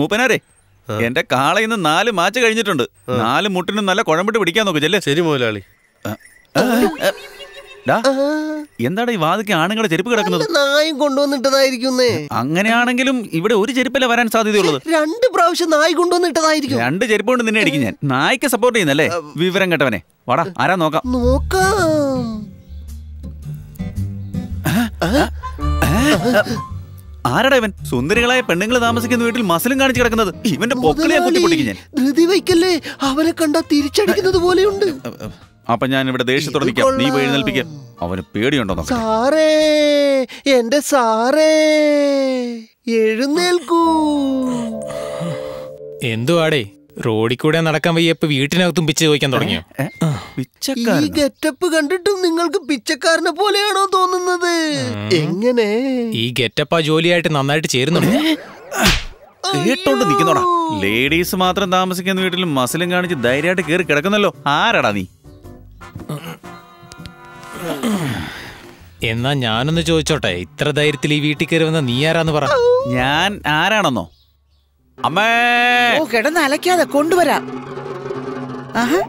മൂപ്പനാരെ എന്റെ കാളയിന്ന് നാല് മാച്ച് കഴിഞ്ഞിട്ടുണ്ട്. നാല് മുട്ടിനും നല്ല കുഴമ്പിട്ട് പിടിക്കാൻ നോക്കു ചെല്ലേ. ശരി മുതലാളി. എന്താണ് ഈ വാതിക്ക് ആണുങ്ങളുടെ ചെരുപ്പ് കിടക്കുന്നത്? നായും കൊണ്ടുവന്നിട്ടതായിരിക്കുന്നേ. അങ്ങനെയാണെങ്കിലും ഇവിടെ ഒരു ചെരുപ്പല്ലേ വരാൻ സാധ്യതയുള്ളത്? രണ്ട് പ്രാവശ്യം നായി കൊണ്ടുവന്നിട്ടതായിരിക്കും. രണ്ട് ചെരുപ്പ് കൊണ്ട് നിന്നെ അടിക്കും ഞാൻ. നായ്ക്ക് സപ്പോർട്ട് ചെയ്യുന്നല്ലേ വിവരം കേട്ടവനെ. വാടാ ആരാ നോക്കാം. നോക്കാം. ആരടാ ഇവൻ? സുന്ദരികളായ പെണ്ണുങ്ങൾ താമസിക്കുന്ന വീട്ടിൽ മസിലും കാണിച്ചു കിടക്കുന്നത്. ഇവന്റെ പൊക്കിളിയെ ഞാൻ. ധൃതി വയ്ക്കല്ലേ അവനെ കണ്ടാ തിരിച്ചടിക്കുന്നത് പോലെയുണ്ട്. അപ്പൊ ഞാൻ ഇവിടെ ദേഷ്യത്തോടെ നിൽക്കാം. നീ പോയി എഴുന്നേൽപ്പിക്കാം. അവന് പേടിയുണ്ടോ സാറേ എന്റെ സാറേ എഴുന്നേൽക്കൂ. എന്തുവാടേ? റോഡിൽ കൂടെ നടക്കാൻ വയ്യപ്പോ വീട്ടിനകത്തും പിച്ച ചോദിക്കാൻ തുടങ്ങിയോ? ഈ ഗെറ്റപ്പ് കണ്ടിട്ടും നിങ്ങൾക്ക് പിച്ചക്കാരനെ പോലെയാണോ തോന്നുന്നത്? എങ്ങനെ? ഈ ഗെറ്റപ്പ് ആ ജോലിയായിട്ട് നന്നായിട്ട് ചേരുന്നുണ്ട്? കേട്ടോണ്ട് നിൽക്കുന്നോടാ ലേഡീസ് മാത്രം താമസിക്കുന്ന വീട്ടിൽ മസിലും കാണിച്ച് ധൈര്യമായിട്ട് കയറി കിടക്കുന്നല്ലോ. ആരാടാ നീ? എന്നാ ഞാനൊന്ന് ചോദിച്ചോട്ടെ ഇത്ര ധൈര്യത്തിൽ ഈ വീട്ടിൽ കയറി വന്ന നീ ആരാന്ന് പറ. ഞാൻ ആരാണെന്നോ? അമ്മേ. ഓ കിടന്ന് അലക്കാതെ കൊണ്ടുവരാം. ആഹാ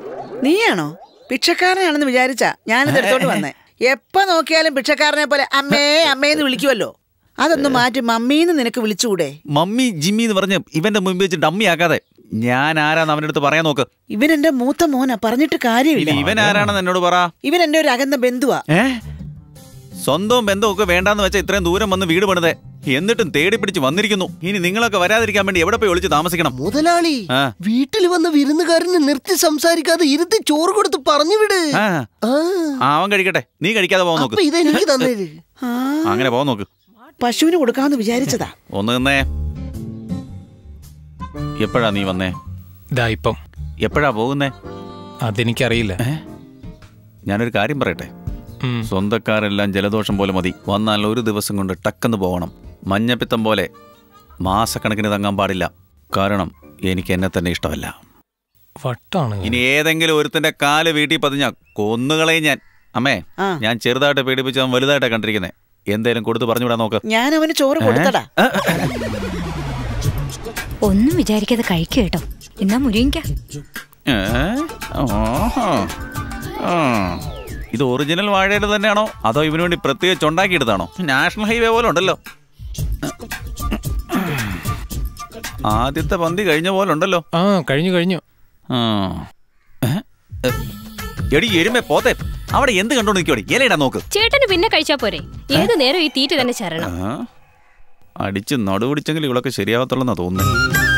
നീയാണോ? ഭിക്ഷക്കാരനാണെന്ന് വിചാരിച്ച ഞാനിത് എടുത്തോണ്ട് വന്നേ. എപ്പോ നോക്കിയാലും ഭിക്ഷക്കാരനെ പോലെ അമ്മേ അമ്മേന്ന് വിളിക്കുമല്ലോ അതൊന്നും മാറ്റി മമ്മീന്ന് നിനക്ക് വിളിച്ചുകൂടെ. മമ്മി ജിമ്മി എന്ന് പറഞ്ഞ് ഇവന്റെ മുമ്പ് വെച്ച് ഡമ്മി ആക്കാതെ ഞാൻ ആരാന്ന് അവന്റെ അടുത്ത് പറയാൻ നോക്ക്. ഇവൻ എന്റെ മൂത്ത മോനാ പറഞ്ഞിട്ട് കാര്യമില്ല. ഇവൻ ആരാണെന്ന് എന്നോട് പറ. ഇവൻ എന്റെ ഒരു അകന്ന ബന്ധുവാ സ്വന്തം സ്വന്തവും ബന്ധവും ഒക്കെ വേണ്ടാന്ന് വെച്ച ഇത്രയും ദൂരം വന്ന് വീട് പണിതേ. എന്നിട്ടും തേടി പിടിച്ച് വന്നിരിക്കുന്നു. ഇനി നിങ്ങളൊക്കെ വരാതിരിക്കാൻ വേണ്ടി എവിടെ പോയി ഒളിച്ച് താമസിക്കണം? മുതലാളി ആ. വീട്ടിൽ വന്ന വിരുന്നുകാരന് നിർത്തി സംസാരിക്കാതെ ഇരുത്തി ചോറ് കൊടുത്ത് പറഞ്ഞു വിട്. ആ. ആ. ആ, അവൻ കഴിക്കട്ടെ. നീ കഴിക്കാതെ പോകാൻ നോക്ക്. അപ്പൊ ഇതെനിക്ക് തന്നേര് ആ, അങ്ങനെ പോകാൻ നോക്ക്. പശുവിന് കൊടുക്കാന്ന് വിചാരിച്ചതാ. ഒന്ന് നിന്നേ. എപ്പോഴാ നീ വന്നേ? ഇതാ ഇപ്പം. എപ്പോഴാ പോകുന്നേ? അതെനിക്കറിയില്ല. ഞാനൊരു കാര്യം പറയട്ടെ. ഉം. സ്വന്തക്കാരെല്ലാം ജലദോഷം പോലെ മതി. വന്നാൽ ഒരു ദിവസം കൊണ്ട് ടക്കെന്ന് പോകണം. മഞ്ഞപ്പിത്തം പോലെ മാസക്കണക്കിന് തങ്ങാൻ പാടില്ല. കാരണം എനിക്ക് എന്നെ തന്നെ ഇഷ്ടമല്ല. വട്ടാണ് ഇനി ഏതെങ്കിലും ഒരുത്തിന്റെ കാൽ വീട്ടിൽ പതിഞ്ഞ കൊന്നുകളയും ഞാൻ. അമ്മേ ഞാൻ ചെറുതായിട്ട് പേടിപ്പിച്ച് അവൻ വലുതായിട്ടാ കണ്ടിരിക്കുന്നത് എന്തേലും കൊടുത്ത് പറഞ്ഞു വിടാൻ നോക്ക്. ഞാൻ അവന് ചോറ് കൊടുത്തടാ. ഒന്നും വിചാരിക്കാതെ കഴിക്കുക കേട്ടോ. എന്നാ മുരിങ്ങിക്ക. ആ. ഇത് ഒറിജിനൽ വാഴയുടെ തന്നെയാണോ? അതോ ഇവന് വേണ്ടി പ്രത്യേകിച്ച് ഉണ്ടാക്കിയെടുത്താണോ? നാഷണൽ ഹൈവേ പോലെ ഉണ്ടല്ലോ. ആദ്യത്തെ പന്തി കഴിഞ്ഞ പോലെ ഉണ്ടല്ലോ. ആ കഴിഞ്ഞു കഴിഞ്ഞു. എടി എരുമേ പോത്തെ. അവിടെ എന്ത് കണ്ടോണ്ട് നിൽക്കോടി ഇലയിടാ നോക്ക്. ചേട്ടന് പിന്നെ കഴിച്ചാ പോരെ. ഏത് നേരം ഈ തീറ്റ തന്നെ ശരണം. അടിച്ച് നടുപിടിച്ചെങ്കിൽ ഇവളൊക്കെ ശരിയാവത്തുള്ളെന്നാ തോന്നുന്നത്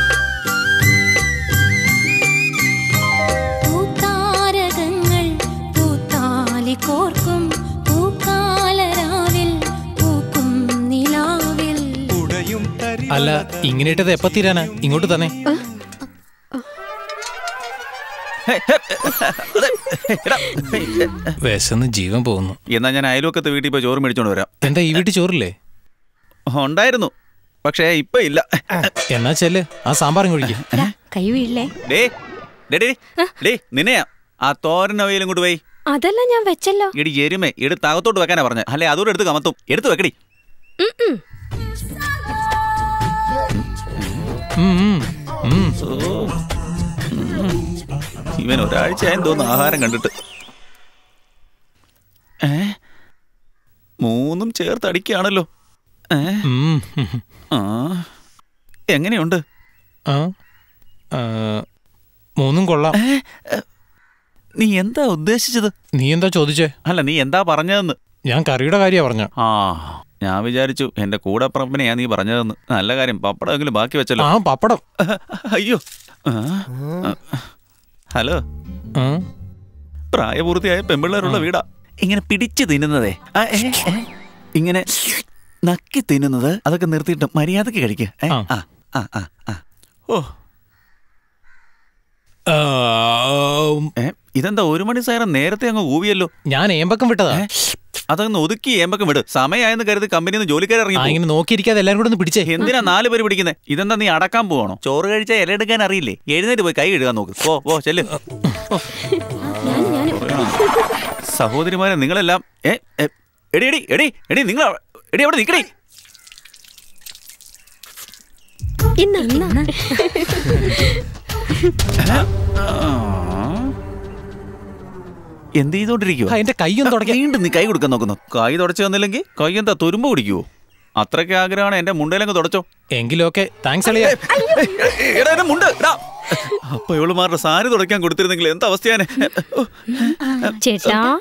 അല്ല ഇങ്ങനെയിട്ടത് എപ്പ തീരാനാ? ഇങ്ങോട്ട് തന്നെ. വിശന്ന് ജീവൻ പോകുന്നു. എന്നാ ഞാൻ അയൽവക്കത്തെ വീട്ടിൽ പോയി ചോറ് മേടിച്ചോണ്ട് വരാം. എന്താ ഈ വീട്ടിൽ ചോറില്ലേ? ഉണ്ടായിരുന്നു പക്ഷേ ഇപ്പൊ ഇല്ല. എന്നാ ചെല്ല് ആ സാമ്പാറും ഡേ നിന്നെയാ? ആ തോരൻ അവയിലും കൊണ്ട് പോയി. അതല്ല ഞാൻ വെച്ചല്ലോ. ഇടി എരുമേ എടുത്ത് അകത്തോട്ട് വെക്കാനാ പറഞ്ഞ. അല്ലെ അതോടെ എടുത്ത് കമത്തും. എടുത്തു വെക്കടി. ഇവൻ ഒരാഴ്ചയായും തോന്നുന്നു ആഹാരം കണ്ടിട്ട്. ഏ? മൂന്നും ചേർത്ത് അടിക്കുകയാണല്ലോ. ഏ. ആ. എങ്ങനെയുണ്ട്? ആ, മൂന്നും കൊള്ളാം. നീ എന്താ ഉദ്ദേശിച്ചത്? നീ എന്താ ചോദിച്ചേ? അല്ല നീ എന്താ പറഞ്ഞതെന്ന്? ഞാൻ കറിയുടെ കാര്യമാണ് പറഞ്ഞു. ആ ഞാൻ വിചാരിച്ചു എന്റെ കൂടെ പ്രമ്പനെയാ നീ പറഞ്ഞതെന്ന്. നല്ല കാര്യം പപ്പടം എങ്കിലും ബാക്കി വെച്ചല്ലോ. ആ പപ്പടം. അയ്യോ. ഹലോ. പ്രായപൂർത്തിയായ പെമ്പിള്ളേരുള്ള വീടാ. ഇങ്ങനെ പിടിച്ചു തിന്നുന്നതേ. ഇങ്ങനെ നക്കി തിന്നുന്നത് അതൊക്കെ നിർത്തിയിട്ട് മര്യാദയ്ക്ക് കഴിക്കുക ഓ. ഇതെന്താ ഒരു മണി സൈറം നേരത്തെ അങ്ങ് ഊവിയല്ലോ? ഞാൻ ഏമ്പക്കം വിട്ടതാ. അതങ്ങ് ഒതുക്കി ഏമ്പക്കം വിട്. സമയമായെന്ന് കരുതി കമ്പനിയിൽ നിന്ന് ജോലിക്കാരെ ഇറങ്ങി ഇങ്ങനെ നോക്കിയിരിക്കാതെ എല്ലാരും കൂടെ ഒന്ന് പിടിച്ചേ. എന്തിനാ നാല് പേര് പിടിക്കുന്നത് ഇതെന്താ നീ അടക്കാൻ പോവാണോ? ചോറ് കഴിച്ചാൽ ഇല എടുക്കാൻ അറിയില്ലേ? എഴുന്നേറ്റ് പോയി കൈ എഴുതാൻ നോക്ക്. ഓ ഓ ചെല്ലു. സഹോദരിമാരെ നിങ്ങളെല്ലാം ഏ എടി എടി എടി എടി നിങ്ങൾ എടി അവിടെ നിൽക്കടി ആ ഇന്ന് എന്ത് ചെയ്തോണ്ടിരിക്കുവോ? എന്റെ കൈയും തുടക്കാൻ വീണ്ടും നീ കൈ കൊടുക്കാൻ നോക്കുന്നു. കൈ തുടച്ചു തന്നില്ലെങ്കിൽ കൈ എന്താ തുരുമ്പ് പിടിക്കുവോ? അത്രയ്ക്ക് ആഗ്രഹമാണ് എന്റെ മുണ്ടയിലങ്ങ് തുടച്ചോ. എങ്കിലും ഓക്കെ താങ്ക്സ് മുണ്ട്. അപ്പൊ ഇവളുമാരുടെ സാരി തുടയ്ക്കാൻ കൊടുത്തിരുന്നെങ്കിൽ എന്താ അവസ്ഥയാണ് ചേട്ടാ.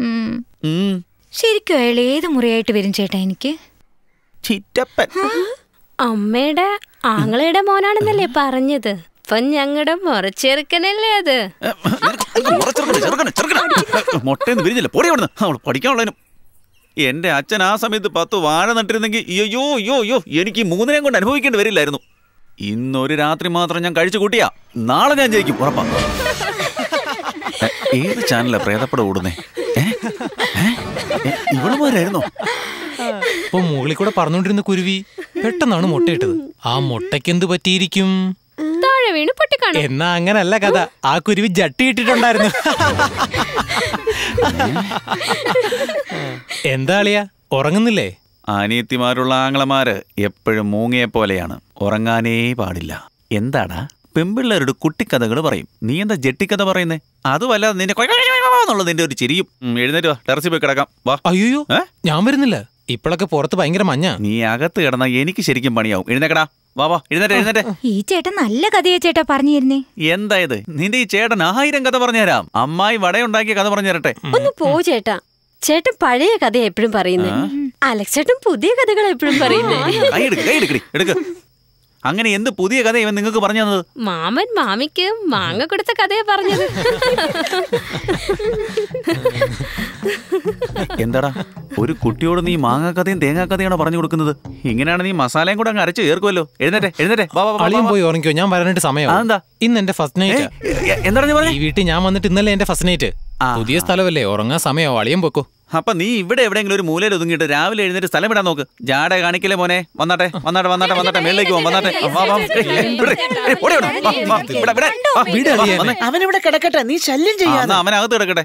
ഉം. ശരിക്കും അയാൾ ഏത് മുറിയായിട്ട് വരും ചേട്ടാ എനിക്ക്? ചിറ്റപ്പൻ. അമ്മയുടെ ആങ്ങളയുടെ മോനാണെന്നല്ലേ പറഞ്ഞത്. അപ്പൊ ഞങ്ങളുടെ മുറച്ചെറുക്കനല്ലേ അത്? മൊട്ടയെന്ന് വിരിഞ്ഞില്ല? പൊടി അവിടുന്ന്. അവൾ പഠിക്കാനുള്ളതിനും. എന്റെ അച്ഛൻ ആ സമയത്ത് പത്ത് വാഴ നട്ടിരുന്നെങ്കിൽ അയ്യോ അയ്യോ അയ്യോ എനിക്ക് മൂന്നിനെയും കൊണ്ട് അനുഭവിക്കേണ്ടി വരില്ലായിരുന്നു. ഇന്നൊരു രാത്രി മാത്രം ഞാൻ കഴിച്ചു കൂട്ടിയാ. നാളെ ഞാൻ ജയിക്കും ഉറപ്പാ. ഏത് ചാനലാ പ്രേതപ്പട ഓടുന്നേ? ഇവളുമാരായിരുന്നോ? ഇപ്പൊ മുകളിൽ കൂടെ പറഞ്ഞോണ്ടിരുന്ന കുരുവി പെട്ടെന്നാണ് മുട്ടയിട്ടത്. ആ മുട്ടയ്ക്ക് എന്ത് പറ്റിയിരിക്കും? വീണ് പൊട്ടിക്കാണും? എന്നാ അങ്ങനല്ല കഥ. ആ കുരുവി ജട്ടി ഇട്ടിട്ടുണ്ടായിരുന്നു. എന്താ അളിയ? ഉറങ്ങുന്നില്ലേ? അനിയത്തിമാരുള്ള ആങ്ങളമാര് എപ്പോഴും മൂങ്ങയെ പോലെയാണ്. ഉറങ്ങാനേ പാടില്ല. എന്താടാ? പെമ്പിള്ളേരുടെ കുട്ടിക്കഥകൾ പറയും. നീ എന്താ ജെട്ടിക്കഥ പറയുന്നേ? അതുമല്ല നിന്റെ കൊയ് നിന്റെ ഒരു ചിരിയും. ഉം, എഴുന്നേറ്റ് വാ. ടെറസിൽ പോയി കിടക്കാം. വാ. അയ്യോ. ഏ? ഞാൻ വരുന്നില്ല. ഇപ്പോഴൊക്കെ പുറത്ത് ഭയങ്കര മഞ്ഞ. നീ അകത്ത് കിടന്നാ എനിക്ക് ശരിക്കും പണിയാവും. എഴുന്നേക്കടാ. വാ വാ എഴുന്നേറ്റ് എഴുന്നേറ്റ് ഈ ചേട്ടൻ നല്ല കഥയെ ചേട്ടാ പറഞ്ഞിരുന്നേ. എന്തായത് നിന്റെ ഈ ചേട്ടൻ ആയിരം കഥ പറഞ്ഞുതരാം. അമ്മായി വടയുണ്ടാക്കിയ കഥ പറഞ്ഞു തരട്ടെ ഒന്ന് പോ ചേട്ടാ. ചേട്ടൻ പഴയ കഥ എപ്പോഴും പറയുന്നേ. അലക്സ് ചേട്ടൻ പുതിയ കഥകൾ എപ്പോഴും പറയുന്നേ. കൈ എടുക്ക് കൈ എടുക്കടി എടുക്ക്. അങ്ങനെ എന്ത് പുതിയ കഥ ഇവൻ നിങ്ങൾക്ക് പറഞ്ഞു തന്നത്? മാമൻ മാമിക്ക് മാങ്ങ കൊടുത്ത കഥയാ പറഞ്ഞത്. എന്താടാ? ഒരു കുട്ടിയോട് നീ മാങ്ങാക്കഥയും തേങ്ങാക്കഥയാണോ തേങ്ങാ കഥയാണോ പറഞ്ഞു കൊടുക്കുന്നത്? ഇങ്ങനെയാണ് നീ മസാലയും കൂടെ അങ്ങ് അരച്ച് ചേർക്കുമല്ലോ എഴുന്നേറ്റെ പോയി ഉറങ്ങിക്കോ. ഞാൻ വരാനായിട്ട് സമയം അതെന്താ? ഇന്ന് എന്റെ ഫസ്റ്റ് നൈറ്റ്. എന്താണ് ഈ വീട്ടിൽ ഞാൻ വന്നിട്ട് ഇന്നലെ എന്റെ ഫസ്റ്റ് നൈറ്റ്. പുതിയ സ്ഥലമല്ലേ? ഉറങ്ങാൻ സമയമോ അളിയും പൊക്കോ അപ്പൊ നീ ഇവിടെ എവിടെയെങ്കിലും ഒരു മൂലയിൽ ഒതുങ്ങിയിട്ട് രാവിലെ എഴുന്നേറ്റ് സ്ഥലം ഇടാൻ നോക്ക്. ജാട കാണിക്കലേ മോനെ? വന്നാട്ടെ വന്നാട്ടെ വന്നാട്ടെ വന്നാട്ടെ മേളിലേക്ക് പോവാം വന്നാട്ടെ. അവനിവിടെ കിടക്കട്ടെ. നീ ശല്യം ചെയ്യാ അവനകത്ത് കിടക്കട്ടെ.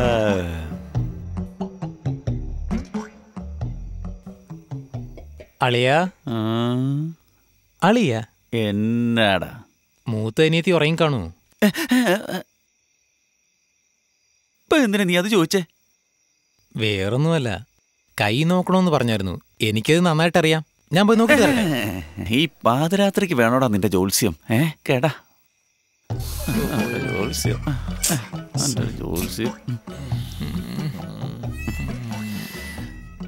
അളിയ. അളിയ? എന്നാടാ? മൂത്ത അനിയത്തി ഉറങ്ങി കാണൂ ഇപ്പൊ എന്തിനാ നീ അത് ചോദിച്ചേ? വേറൊന്നുമല്ല. കൈ നോക്കണമെന്ന് പറഞ്ഞായിരുന്നു. എനിക്കത് നന്നായിട്ടറിയാം. ഞാൻ പോയി നോക്കി ഈ പാതിരാത്രിക്ക് വേണോടാ നിന്റെ ജോത്സ്യം. ഏ കേടാ. ജോത്സ്യം. ജോത്സ്യം.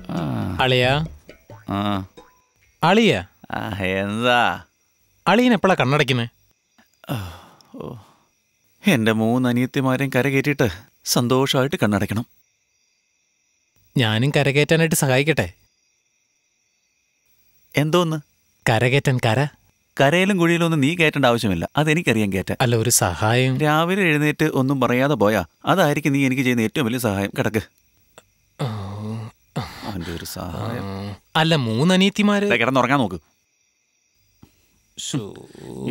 ആ, ആ, അളിയ? എന്താ? അളിയൻ എപ്പോഴാ കണ്ണടയ്ക്കുന്നേ? എന്റെ മൂന്ന് അനിയത്തിമാരെയും കരകയറ്റിയിട്ട് സന്തോഷമായിട്ട് കണ്ണടയ്ക്കണം. ഞാനും കരകയറ്റാനായിട്ട് സഹായിക്കട്ടെ? എന്തോന്ന്? കരകയറ്റാൻ കര? കരയിലും കുഴിയിലും ഒന്നും നീ കയറ്റേണ്ട ആവശ്യമില്ല. അതെനിക്കറിയാം കയറ്റാൻ അല്ല ഒരു സഹായം. രാവിലെ എഴുന്നേറ്റ് ഒന്നും പറയാതെ പോയാ. അതായിരിക്കും നീ എനിക്ക് ചെയ്യുന്ന ഏറ്റവും വലിയ സഹായം. കിടക്ക്. അവന്റെ ഒരു സഹായം അല്ല മൂന്നനിയത്തിമാര് ദേ കിടന്നുറങ്ങാൻ നോക്ക്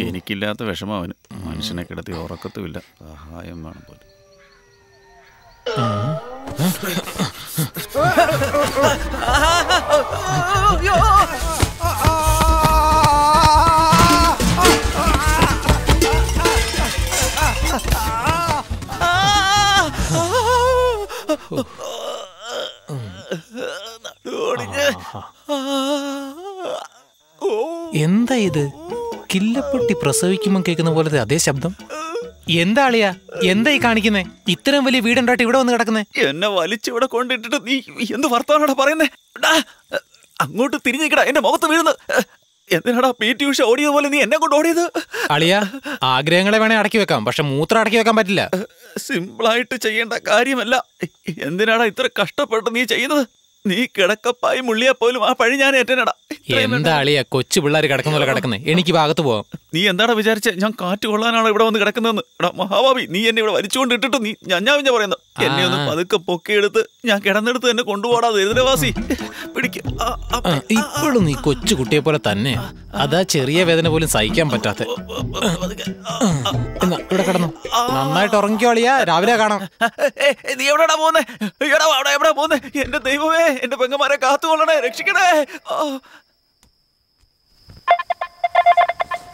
എനിക്കില്ലാത്ത വിഷമം അവന് മനുഷ്യനെ കിടത്തി ഉറക്കത്തുമില്ല സഹായം വേണം പോലെ എന്താ കില്ലപ്പൊട്ടി പ്രസവിക്കുമ്പോ കേൾക്കുന്ന പോലത്തെ അതേ ശബ്ദം. എന്താ അളിയാ എന്താ ഈ കാണിക്കുന്നേ? ഇത്രയും വലിയ വീടുണ്ടായിട്ട് ഇവിടെ വന്ന് കിടക്കുന്നേ? എന്നെ വലിച്ചിവിടെ കൊണ്ടിട്ടിട്ട് നീ എന്ത് വർത്തമാനാടാ പറയുന്നേ? അങ്ങോട്ട് തിരിഞ്ഞിക്കടാ എന്റെ മുഖത്ത് വീഴുന്നു. എന്തിനാടാ പി ടി ഉഷ ഓടിയത് പോലെ നീ എന്നെ കൊണ്ട് ഓടിയത്? അളിയ ആഗ്രഹങ്ങളെ വേണേ അടക്കി വെക്കാം പക്ഷെ മൂത്രം അടക്കി വെക്കാൻ പറ്റില്ല. സിമ്പിളായിട്ട് ചെയ്യേണ്ട കാര്യമല്ല. എന്തിനാടാ ഇത്ര കഷ്ടപ്പെട്ട് നീ ചെയ്യുന്നത്? നീ കിടക്കപ്പായി മുള്ളിയാ പോലും ആ പഴി ഞാൻ ഏറ്റനടാ. എന്താ അളിയ കൊച്ചു പിള്ളേർ കിടക്കുന്ന പോലെ കിടക്കുന്നേ. എനിക്ക് ഭാഗത്ത് പോവാം. നീ എന്താടാ വിചാരിച്ച? ഞാൻ കാറ്റ് കൊള്ളാനാണ് ഇവിടെ വന്ന് കിടക്കുന്നതെന്ന്? എടാ മഹാഭാവി നീ എന്നെ ഇവിടെ വലിച്ചുകൊണ്ട് ഇട്ടിട്ട് നീ ഞാൻ ഞാൻ പറയുന്നു? എന്നെ ഒന്ന്. പതുക്കെ പൊക്കിയെടുത്ത് ഞാൻ കിടന്നെടുത്ത് എന്നെ കൊണ്ടുപോടാ ദരിദ്രവാസി. ഇപ്പോഴും നീ കൊച്ചു കുട്ടിയെ പോലെ തന്നെ അതാ ചെറിയ വേദന പോലും സഹിക്കാൻ പറ്റാത്ത. എന്നാ ഇവിടെ കിടന്നു. നന്നായിട്ട് ഉറങ്ങിക്കോളിയാ രാവിലെ കാണാം. നീ എവിടെടാ പോകുന്നേ എടാ അവിടെ എവിടെ പോകുന്നേ എന്റെ ദൈവമേ എന്റെ പെങ്ങന്മാരെ കാത്തുകൊള്ളണേ രക്ഷിക്കണേ.